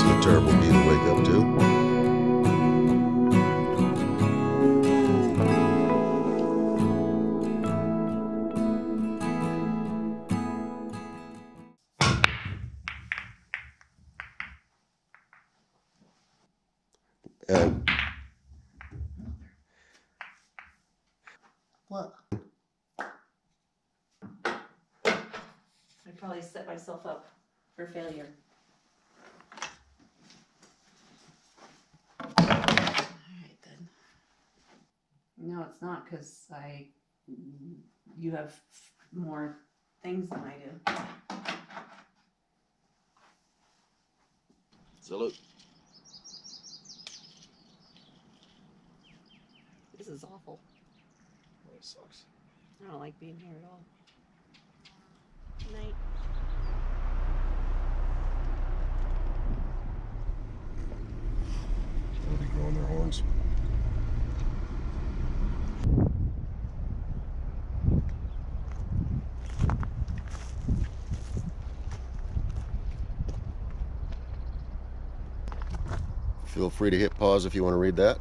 is a terrible view to wake up to. Um, what? I probably set myself up for failure. It's not, cause I, you have more things than I do. salute. This is awful. That sucks. I don't like being here at all. Night. They'll be growing their horns. Feel free to hit pause if you want to read that.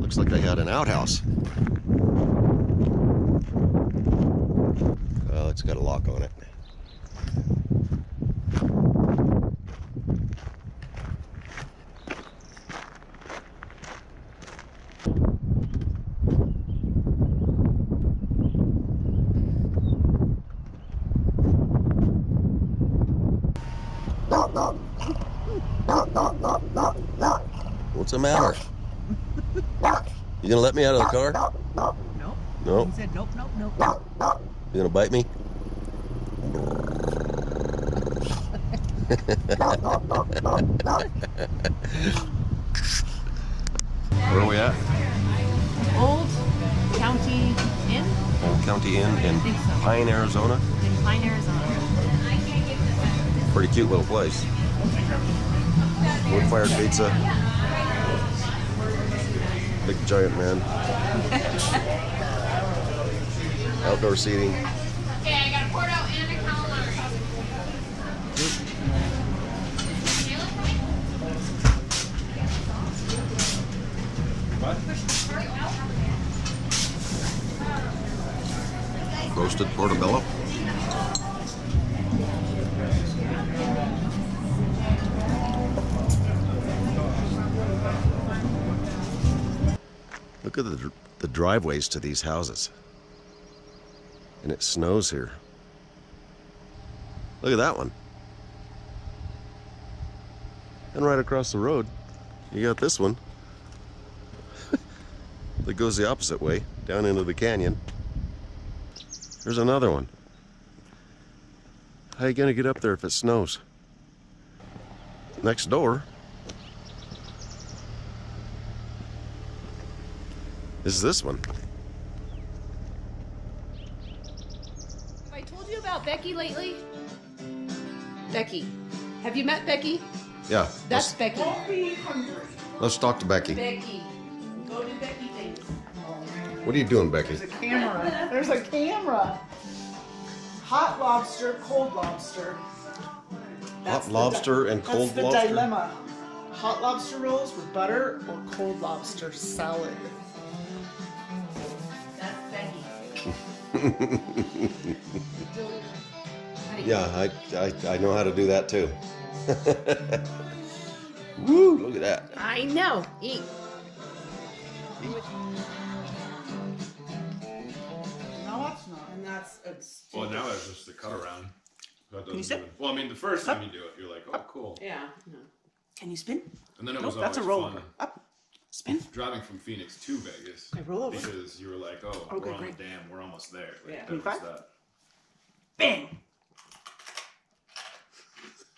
Looks like they had an outhouse. Well, it's got a lock on it. What's the matter? You gonna let me out of the car? Nope. No? He said nope, nope, nope. You gonna bite me? Where are we at? Old County Inn Old County Inn in so. Pine, Arizona. in Pine, Arizona. Pretty cute little place. Wood fired pizza. Big giant man. Outdoor seating. Okay, I got a port out and a calamari. Roasted portobello. Look at the, the driveways to these houses. And it snows here. Look at that one. And right across the road, you got this one that goes the opposite way down into the canyon. There's another one. How you gonna get up there if it snows? Next door is this one. Have I told you about Becky lately? Becky. Have you met Becky? Yeah. That's Becky. Let's, let's talk to Becky. Becky. Go do Becky things. What are you doing, Becky? There's a camera. There's a camera. Hot lobster, cold lobster. That's the di- lobster and cold That's the lobster? dilemma. Hot lobster rolls with butter or cold lobster salad. Yeah, I, I, I know how to do that too. Woo, look at that. I know. Eat. No, that's not. And that's it's Well, now it's just the cut around. That you doesn't sit? even- well, I mean, the first time you do it, you're like, oh, cool. yeah. No. Can you spin? And then it Nope, was that's a always rollover. fun Up. Spin. driving from Phoenix to Vegas Okay, roll over. because you were like, oh, Okay, we're on great. the dam, we're almost there. Like, Yeah. that Five? that. Bang.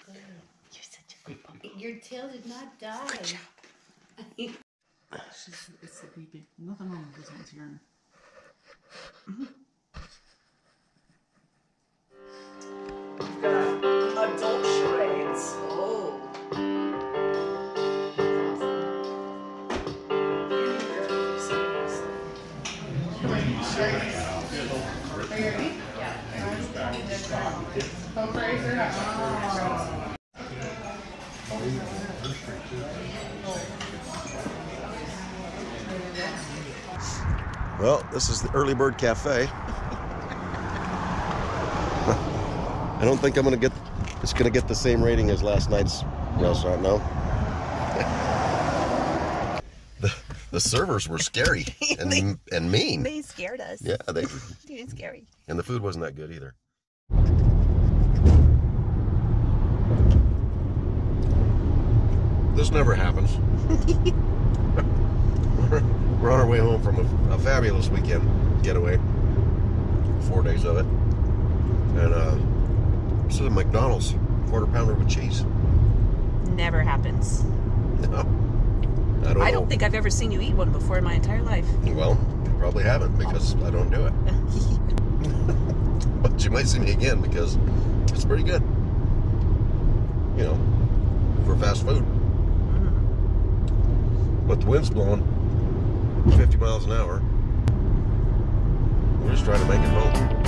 You're such a good puppy. Your tail did not die. She's, it's the baby. Nothing wrong with this one's urine. We've Well, this is the Early Bird Cafe. I don't think I'm gonna get it's gonna get the same rating as last night's restaurant, no? The servers were scary and and mean. They scared us. Yeah, they Too scary. and the food wasn't that good either. This never happens. we're, we're on our way home from a, a fabulous weekend getaway. Four days of it. And uh, this is a McDonald's quarter pounder with cheese. Never happens. No. I don't I don't think I've ever seen you eat one before in my entire life. Well, you probably haven't because I don't do it. but you might see me again because it's pretty good. You know, for fast food. Mm-hmm. But the wind's blowing 50 miles an hour. We're just trying to make it home.